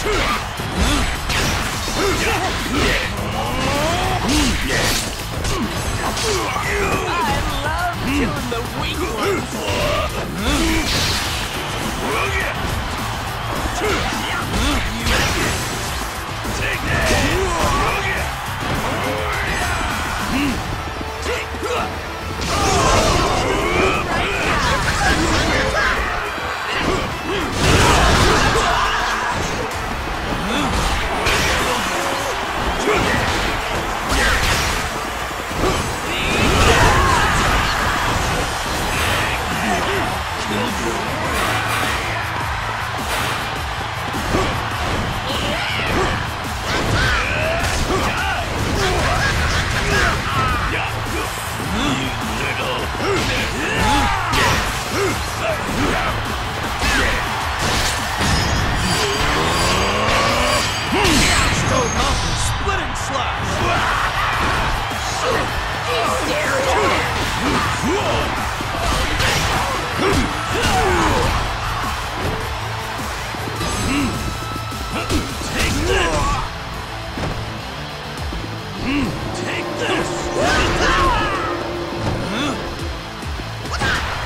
Two!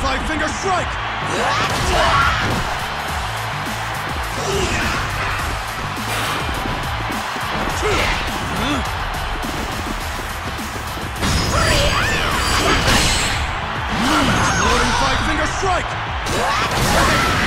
Five Finger Strike! Strike!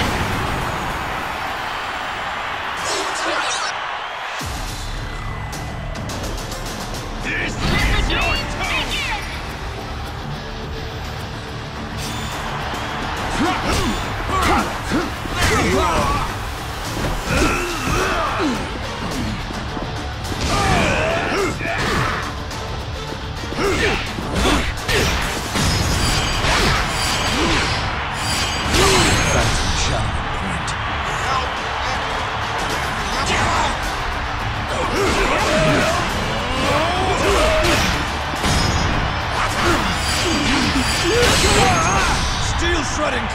Shredding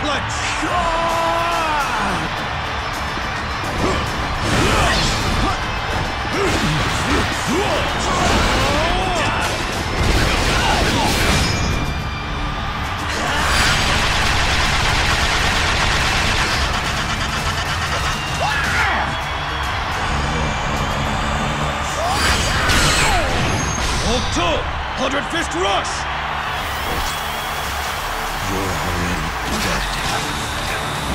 two! Hundred Fist Rush! Nine hells!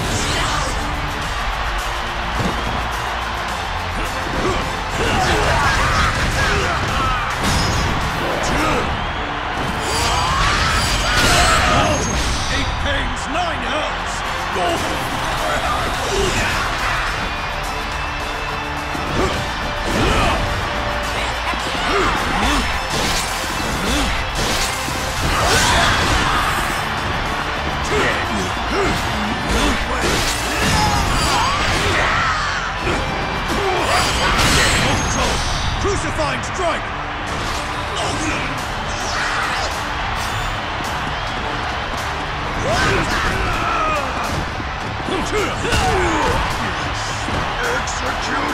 Crucifying strike! Execute